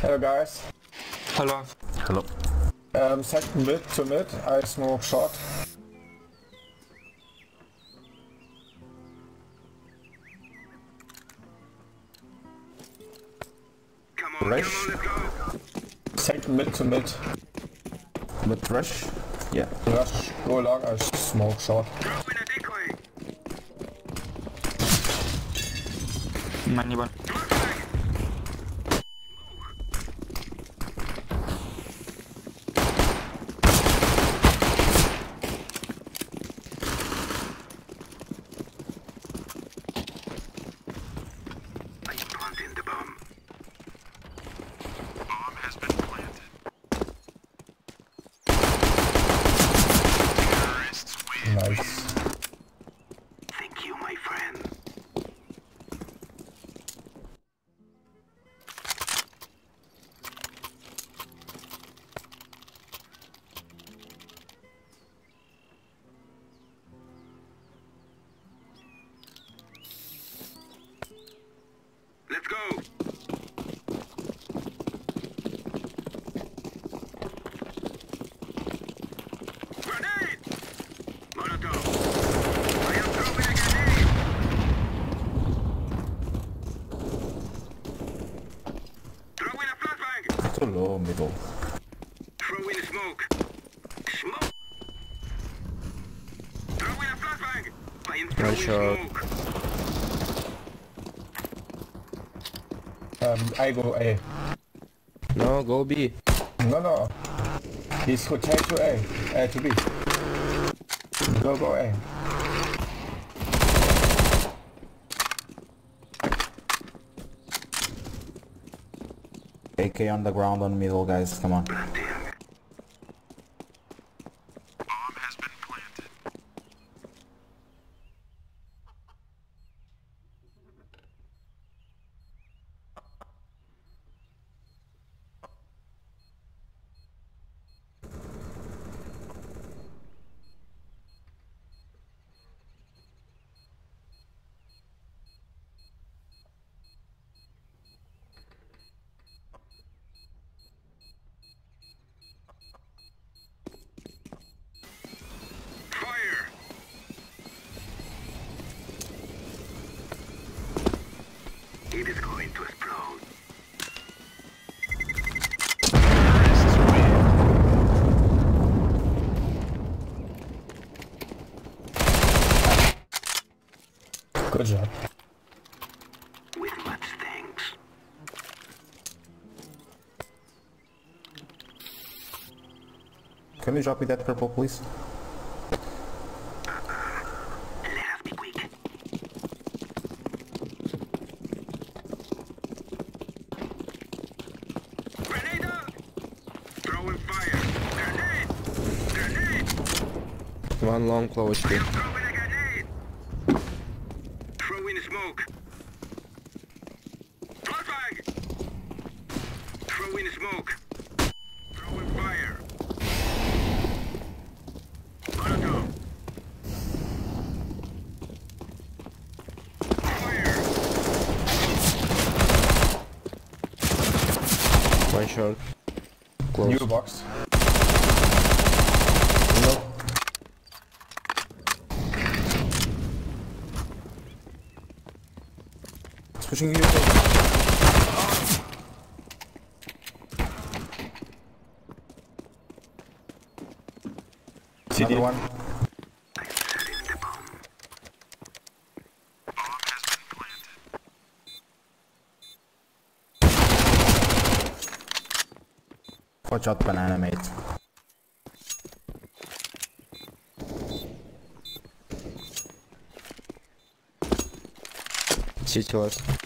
Hello guys. Hello. Hello. Um, second mid to mid, I smoke short. Come on, Rush. come on, let's go. Second mid to mid. With rush? Yeah. Rush, go long, I smoke short. Throw in a decoy. Money one. Um, I go A. No, go B. No, no. He's rotate to A. A to B. Go, go A. AK on the ground on middle, guys. Come on. You drop me that purple, please? Let us be quick. Grenade out! Throwing fire. Grenade! Grenade! One long close I B. am throwing a smoke. Flashbang! Throwing smoke. Throwing fire. Molotov. Fire! One short. Close. New box. No. Switching you. CD. Another one. I'm setting the bomb. Bomb has been planted. Watch out, banana mate. Last. uh,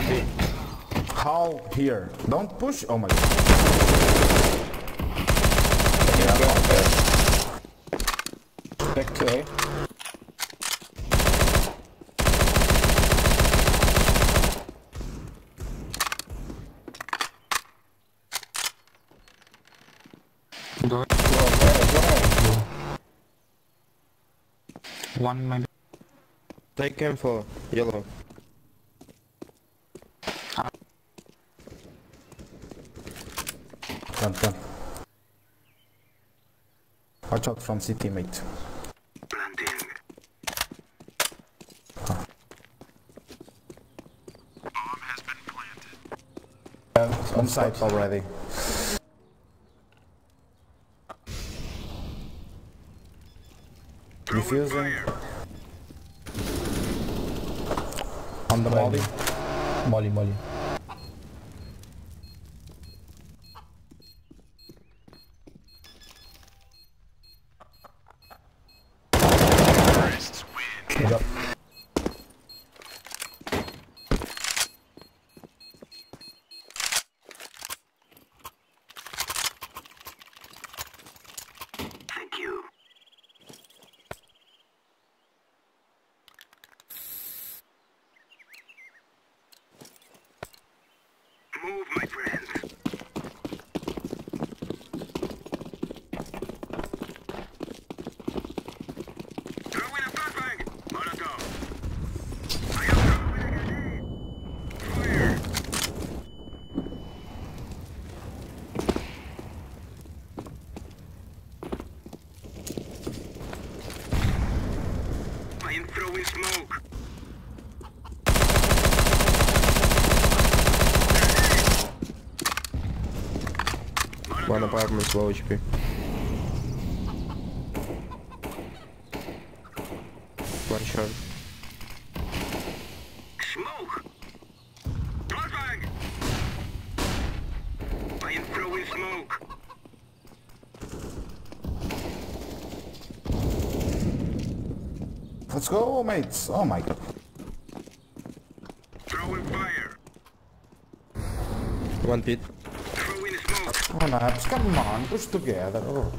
stack B. How? Here. Don't push. Oh my god. Back to A. Go. Go A, go One maybe. Take info, yellow. Watch out from city, teammate. Planting. Bomb has been planted. Yeah, On site already. Defusing. On the molly. Molly, Molly. One apartment, low HP. One shot. Smoke! Flashbang! I am throwing smoke. Let's go, mates. Oh my god. Throwing fire. One pit. Throwing smoke. Oh, Naps, come on. Push together. Oh.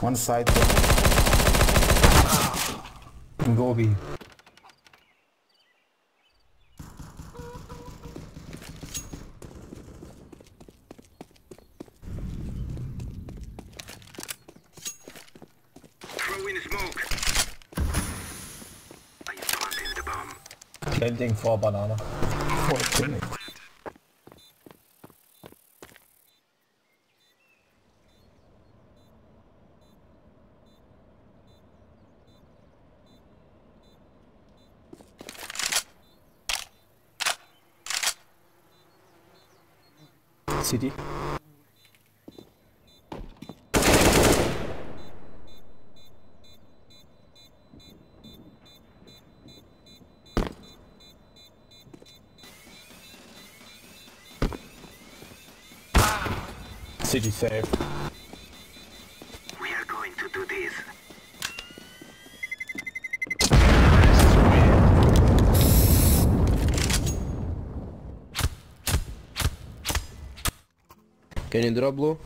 One side. Go B. Throwing smoke. I am planting the bomb. Planting for City. City safe. Can you drop blue?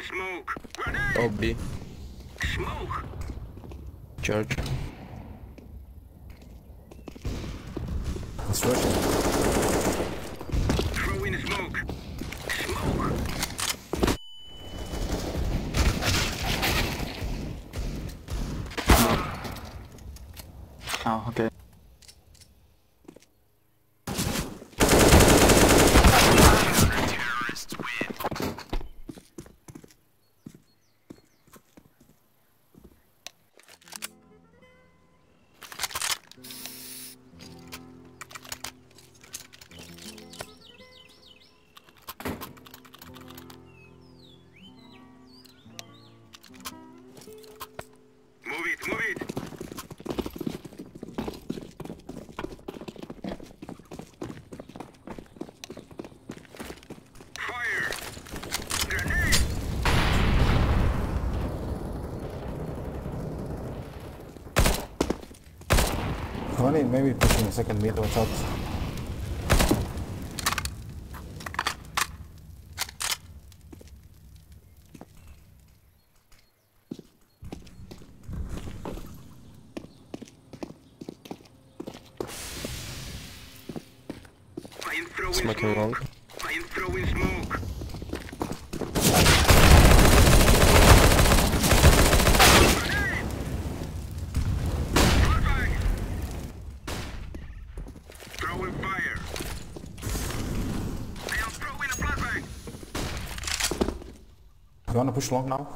Throwing smoke. Grenade. Oh B. Smoke. Charge. Let's rush maybe pushing a second mid or. You wanna push long now?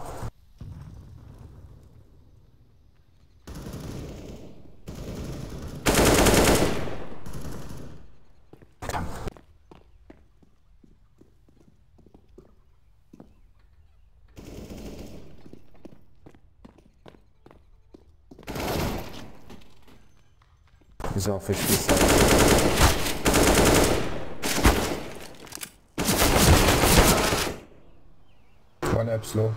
Come. He's off his side. epsilon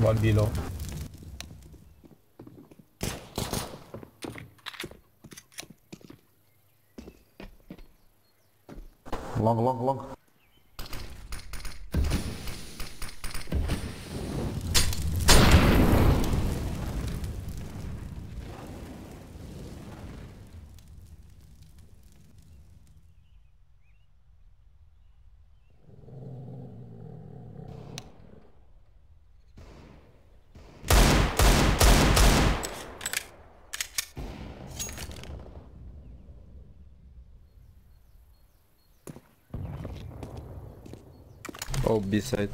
One below. Long, long, long. B side.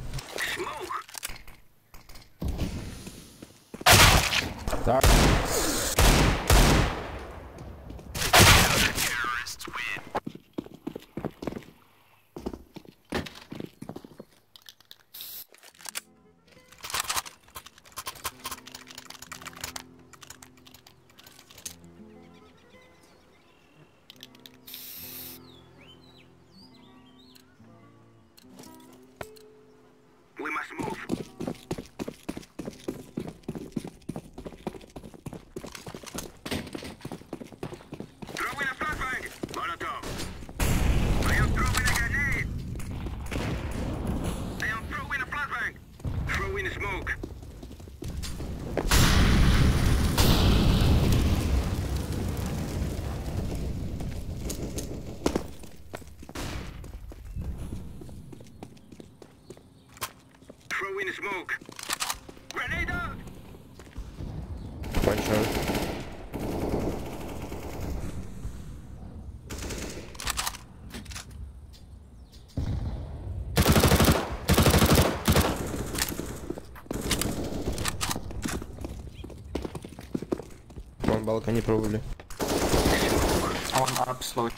Placing smoke. Grenade out! One shot. Вон балконе пробовали. One up, slow.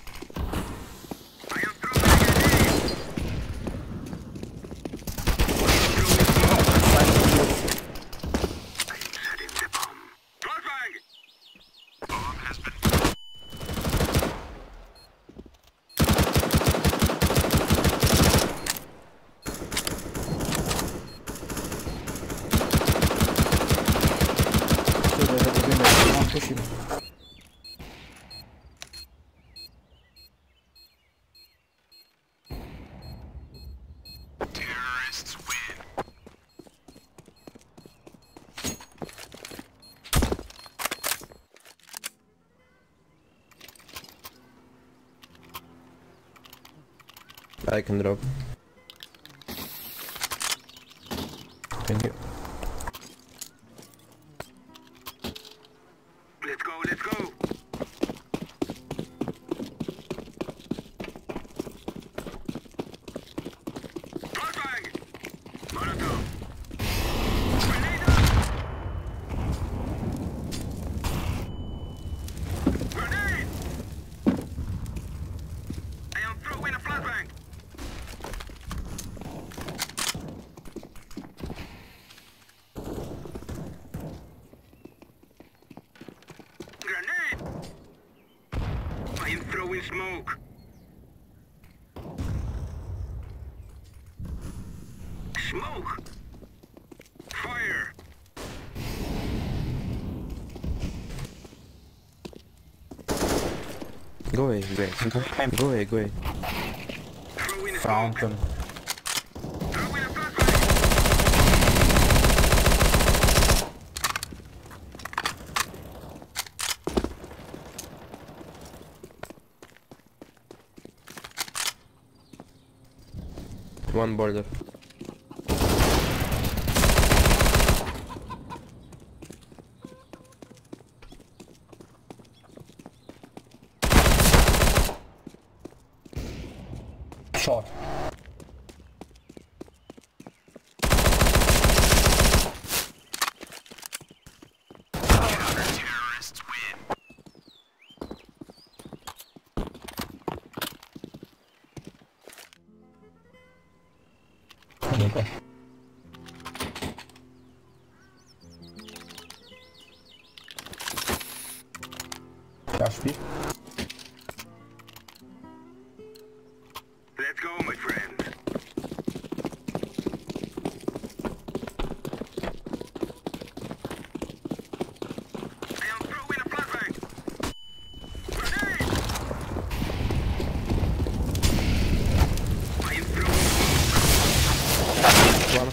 I icon drop. go away, go away. Go away, go away. Found them. One border.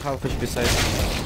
How could you be?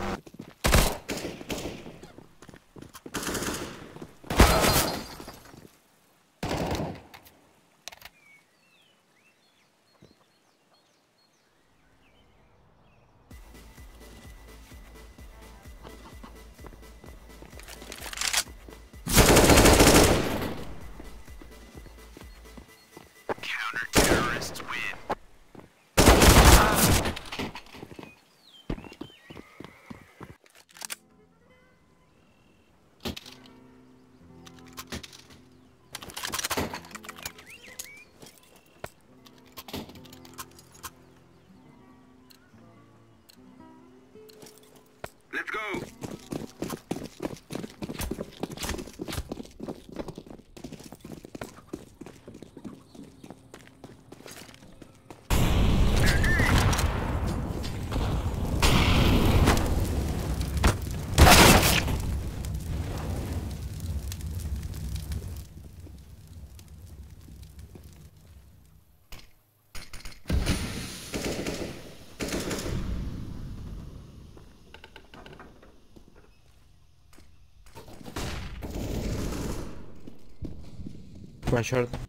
Başardım.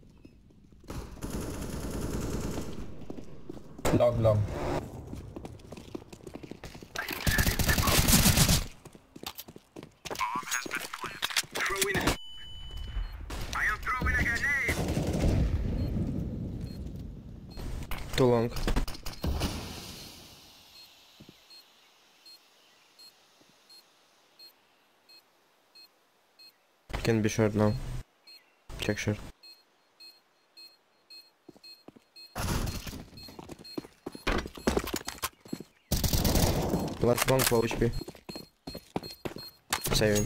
Long long. Too long. Can be short now. Check short. Last one for HP. Saving.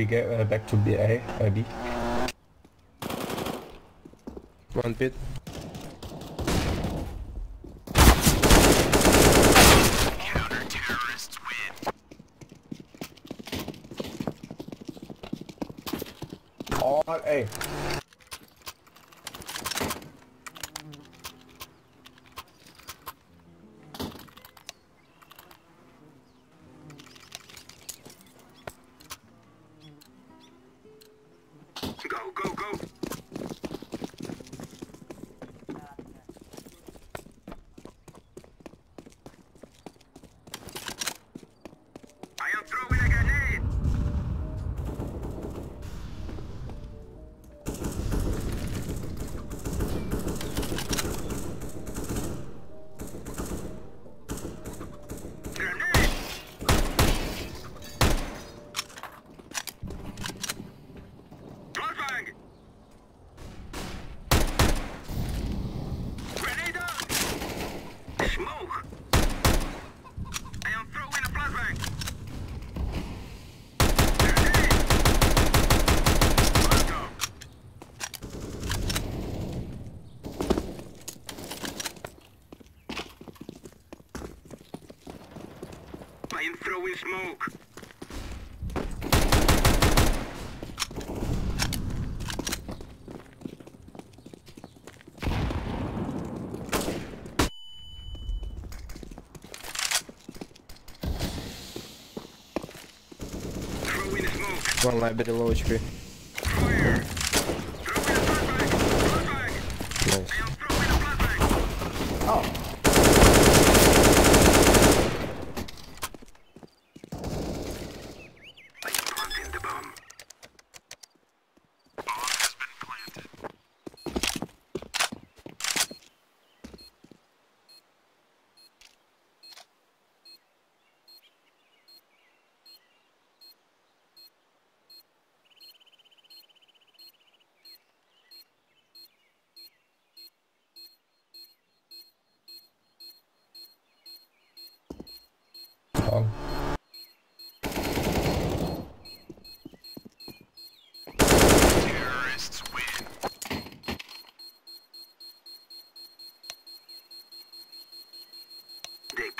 we get uh, back to B A, uh, B. One bit. буквально оберловочкой.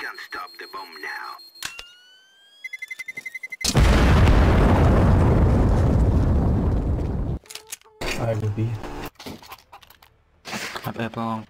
Can't stop the bomb now. I will be. Up, up, long.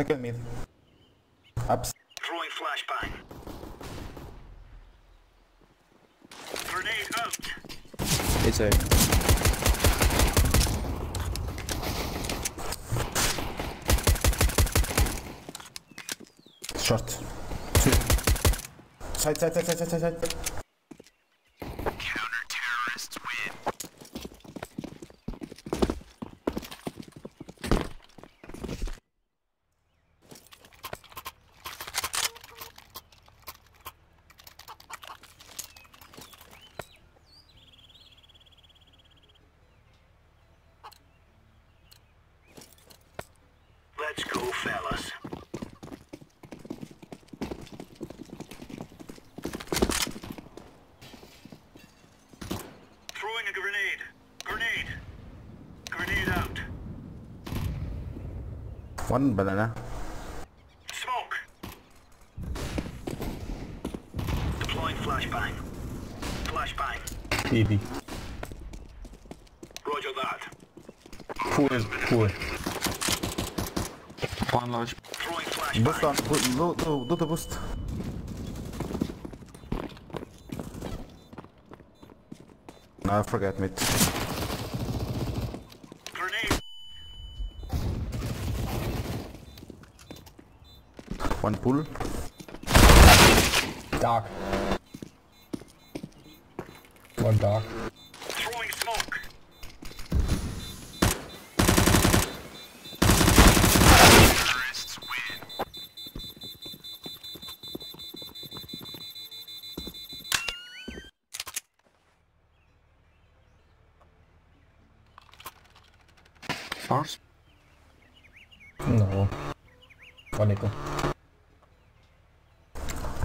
Second mid. Ups. Throwing flashbang. Grenade out. It's A. Short. Two. Side, side, side, side, side, side, side. Counter-terrorists win. Let's go, fellas. Throwing a grenade. Grenade. Grenade out. One banana. Smoke. Deploying flashbang. Flashbang. BB. Roger that. Pool, pool. One large. Throwing flashbang. Boost on. bo- Do, do, do the boost. I forget mid. One pull. Dark. One dark.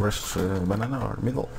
Where's uh, banana or middle?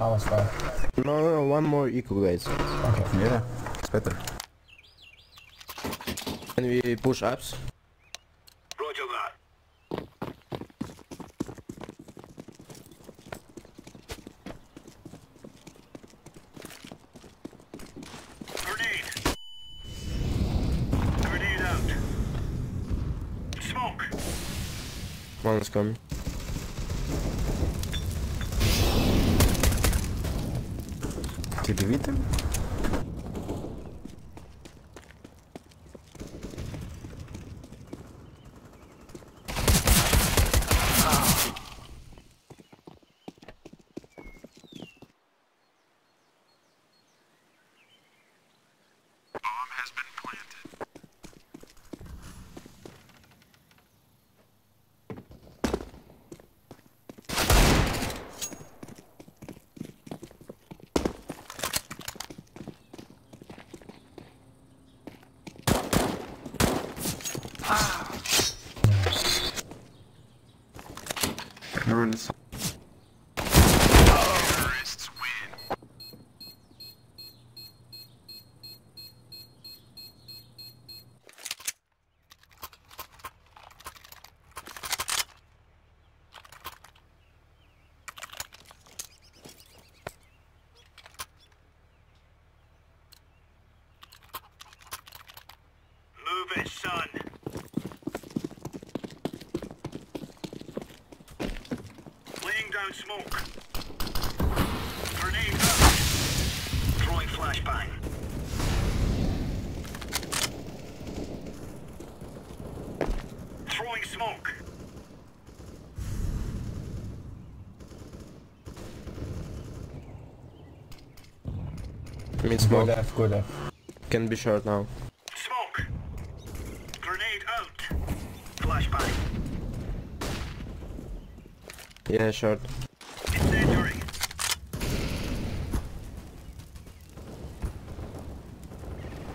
Tavas. Tavas fire. No, no, no, one more eco, guys. Okay. Yeah, it's better. Can we push ups? Roger that. Grenade. Grenade out. Smoke. One's coming. Did you beat him? Bomb has been planted. Everyone is Terrorists win. Move it, son. Laying down smoke. Grenade out. Throwing flashbang. Throwing smoke. Mid Go smoke. left, go left. Can be short now. Smoke. Grenade out. Flashbang. Yeah, short. Incendiary.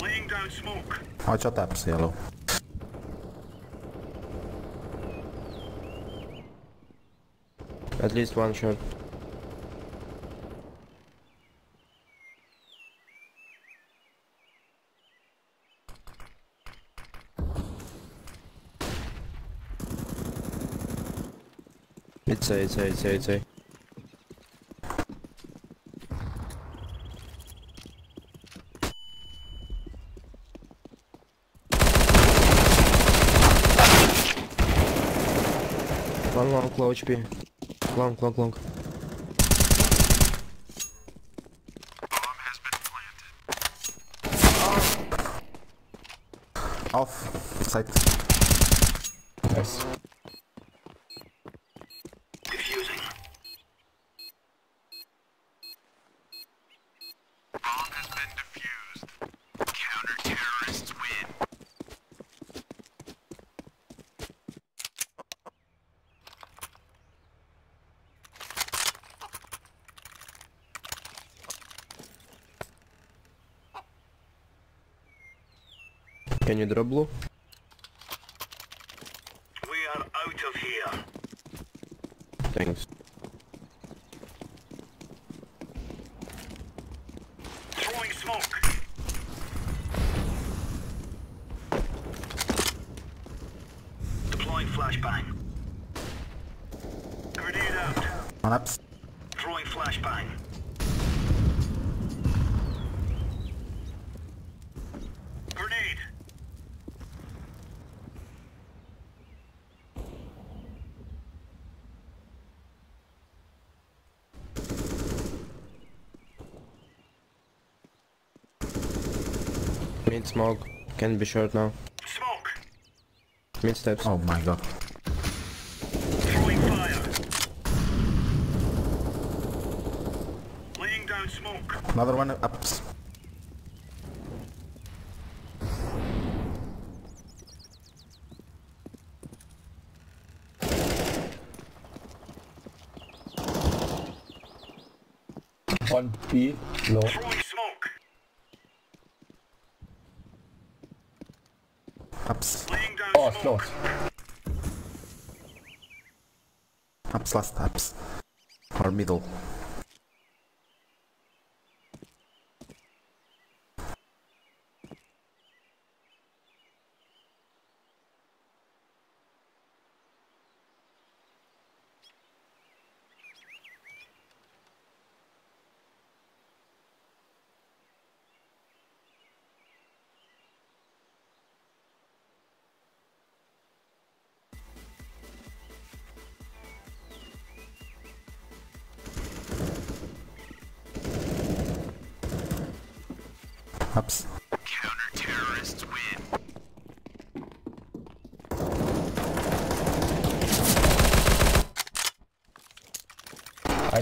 Laying down smoke. Watch your taps, yellow. At least one short. It's a, it's a, it's a, it's a. One long, low HP. Long, long, long. Bomb has been planted. Off. Side. Nice. Defusing. Bomb has been defused. Counter-terrorists win. Can you drop blue? We are out of here. Thanks. Throwing smoke. Deploying flashbang. Grenade out. On ups. Throwing flashbang. Grenade. Mid smoke. Can be short now. Smoke. Mid steps. Oh my god. Throwing fire. Laying down smoke. Another one ups. One B, low. Throwing smoke. Ups. Oh, close. Ups last ups. Or middle.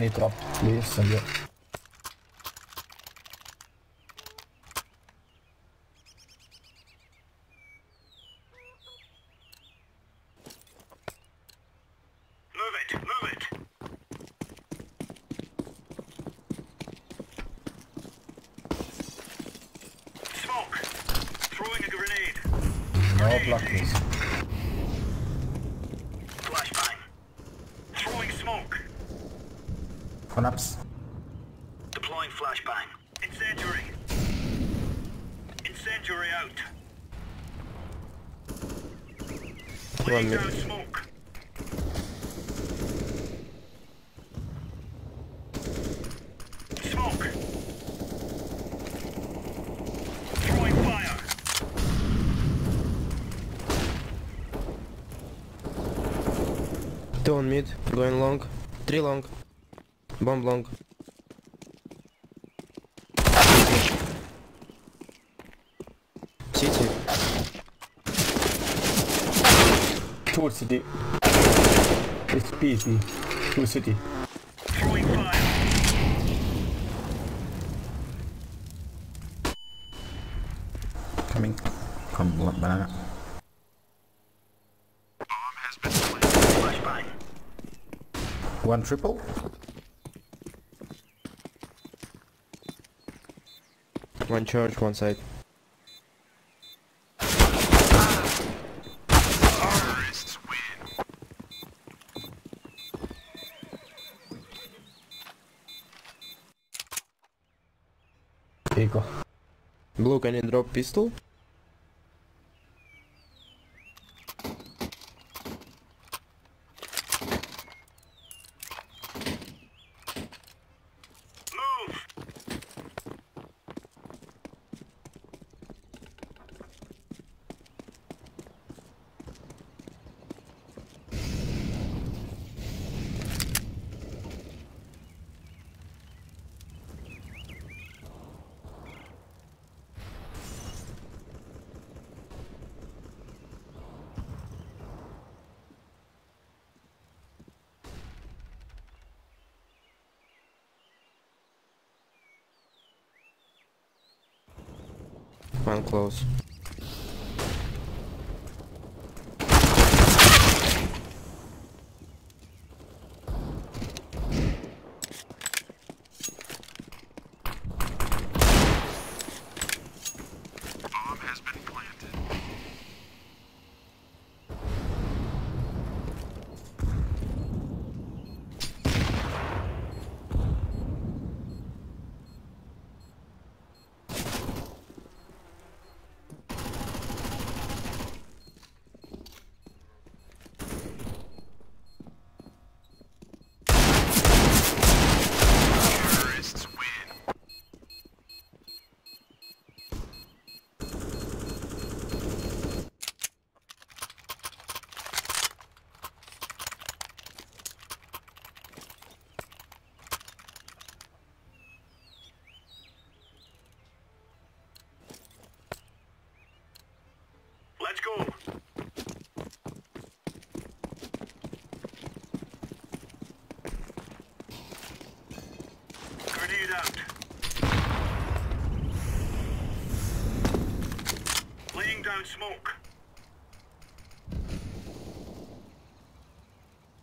Need drop, please. And yeah. Move it, move it. Smoke. Throwing a grenade. No block, please. Flashbang. Throwing smoke. One ups. Deploying flashbang. Incendiary. Incendiary out. Laying mid. down smoke. Smoke. Throwing fire. Two on mid, going long. Three long. Bomb long. City. Towards city. It's B, it's B. Towards city. Coming. Come, banana. One triple. One charge, one side. Blue, can you drop pistol? Close. Let's go. Grenade out. Laying smoke.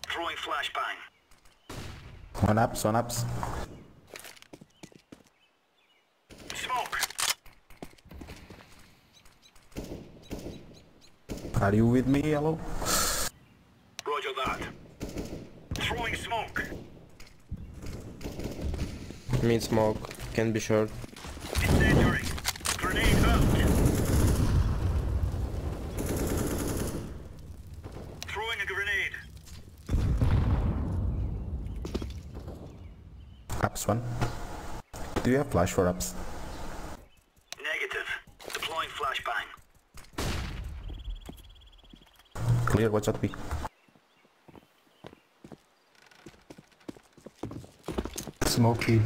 Throwing flashbang. One ups, one ups. Smoke. Are you with me, yellow? Roger that. Throwing smoke. Mid smoke. Can be short. Incendiary. Grenade out. Throwing a grenade. Ups one. Do you have flash for ups? Negative. Deploying flashbang. Clear, watch out B. Smoke B,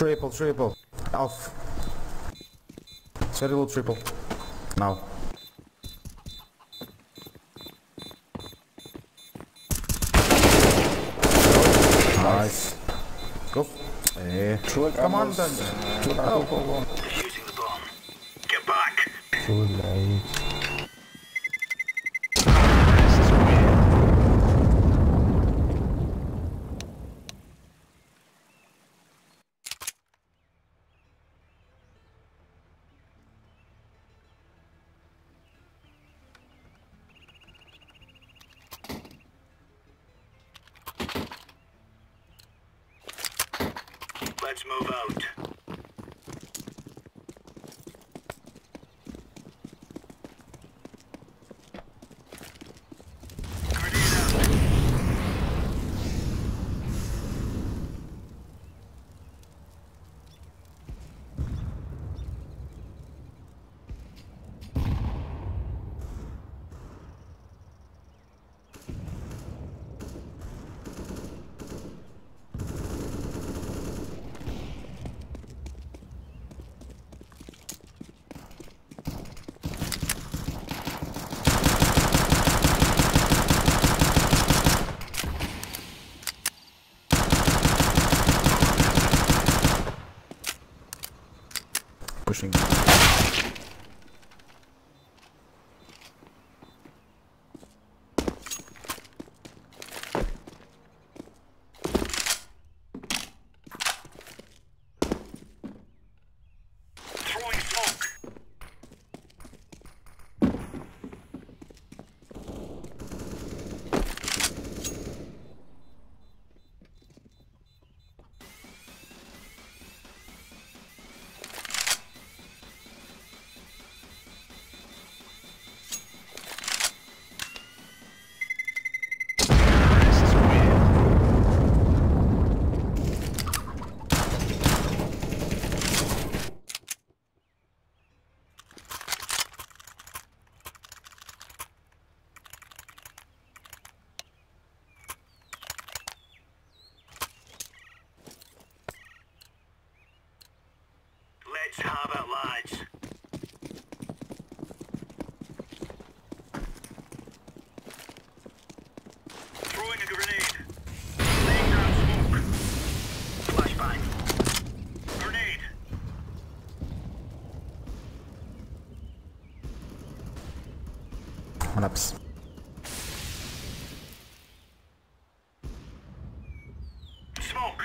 Triple, triple. Off. Serial triple. Now. Nice. Go. Eh. Throw. Come on then. Throw it. Go, go, go. The bomb. Get back. Too late. Let's have it, lads. Throwing a grenade. Laying down smoke. Flashbang. Grenade. One ups. Smoke.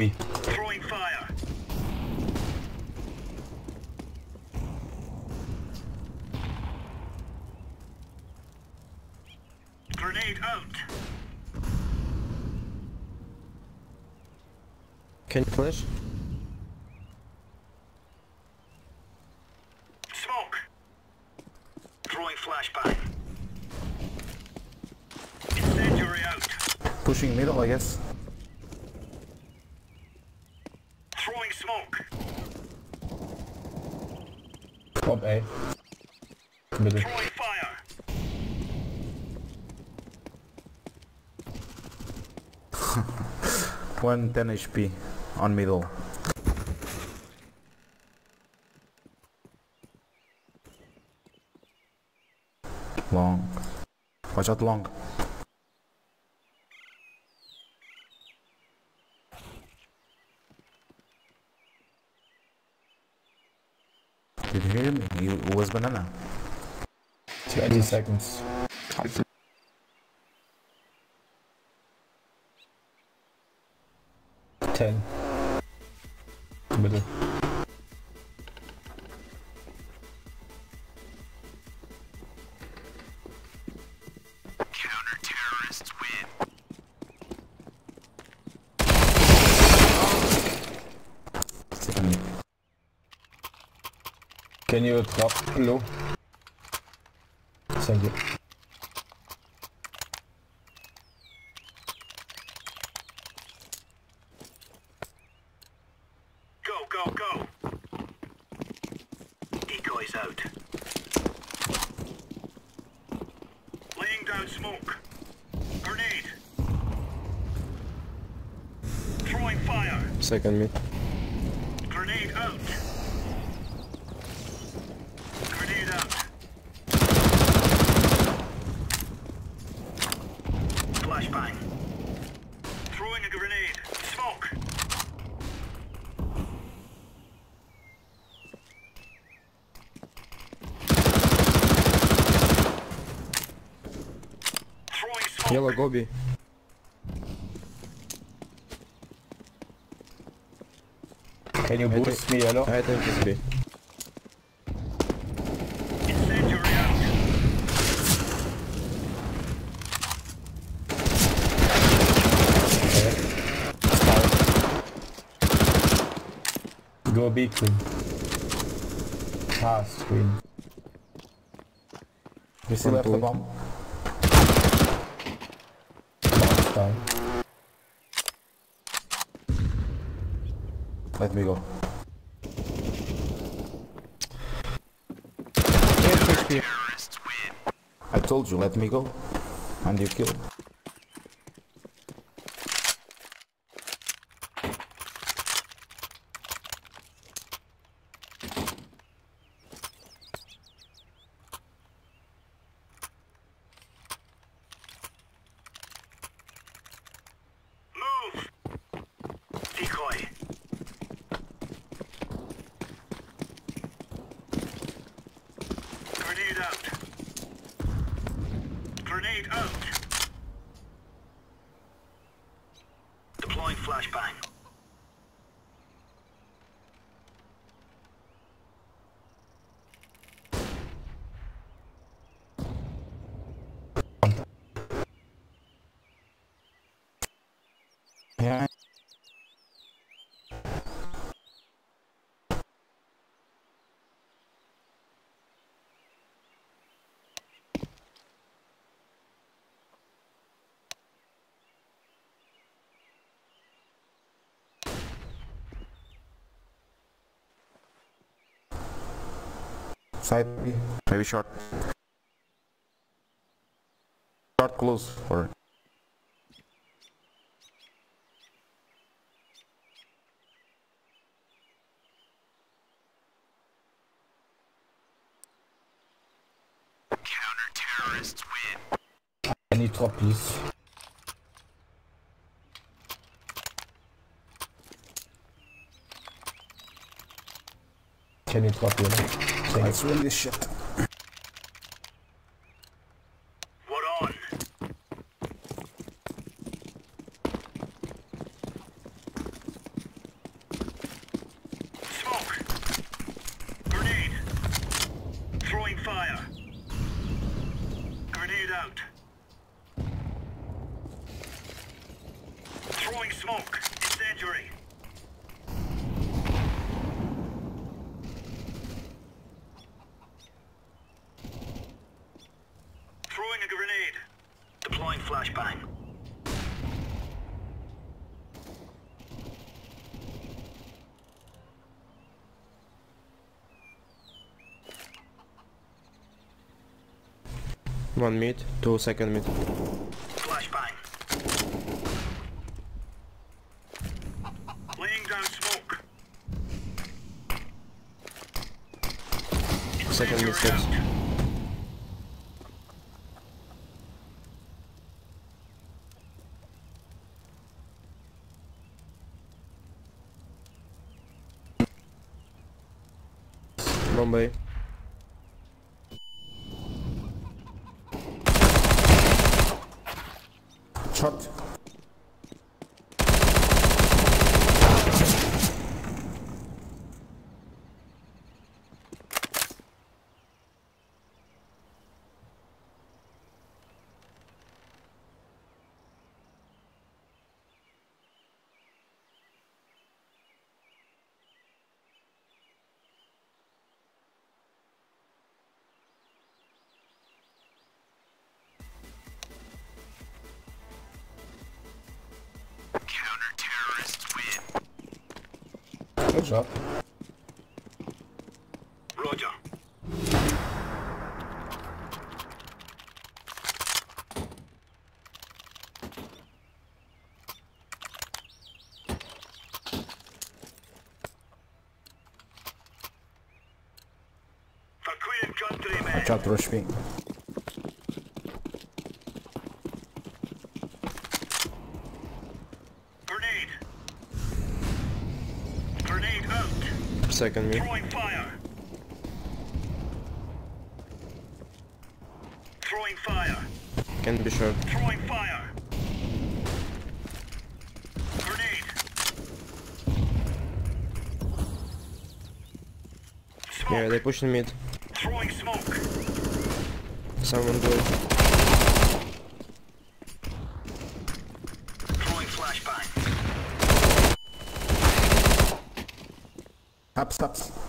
Two Throwing fire. Grenade out. Can you flash? Smoke. Throwing flashbang. Incendiary out. Pushing middle, I guess. Throwing smoke. Top A. Middle. Throwing fire. One 10 HP on middle. Long. Watch out long. Did you hear him? He was banana. 20 seconds. Can you drop low? Thank you. Go, go, go. Decoys out. Laying down smoke. Grenade. Throwing fire. Second mid. Grenade out. هو جوبي Can you boost me, hello? I think it's B. Go B queen. Pass queen. You see left the bomb? Down. Let me go. I told you, let me go. And you kill. Move. Decoy. Grenade out. Grenade out. Deploying flashbang. Yeah. Side B, maybe short. Short close or Counter-terrorists win. I need drop please. Can you drop yellow? Thank you. Let's win this shit. What on? Smoke. Grenade. Throwing fire. Grenade out. Throwing smoke. Incendiary. Throwing a grenade. Deploying flashbang. One mid, two second mid. Flashbang. Laying down smoke. Second mid Incendiary steps. out. Bombay. Short. Good job. Roger. For Queen and Country, man. Rush me. Grenade. Grenade out. Second mid. Throwing fire. Throwing fire. Can be sure. Throwing fire. Grenade. Smoke. Yeah, they pushing mid. Throwing smoke. Someone go. Throwing flashbang. Ups, ups.